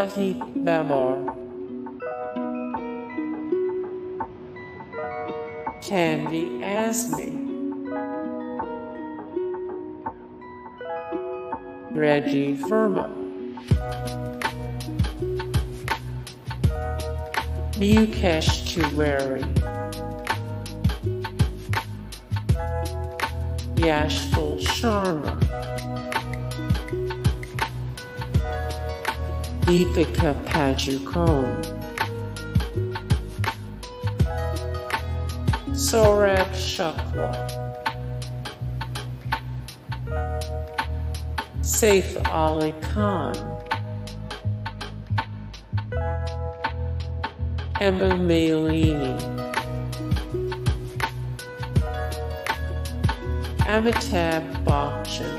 Ahi Bamar, Tanvi Azmi, Rajeev Verma, Mukesh Tiwari, Yashpal Sharma, Deepika Padukone, Saurabh Shukla, Saif Ali Khan, Hema Malini, Amitabh Bachchan,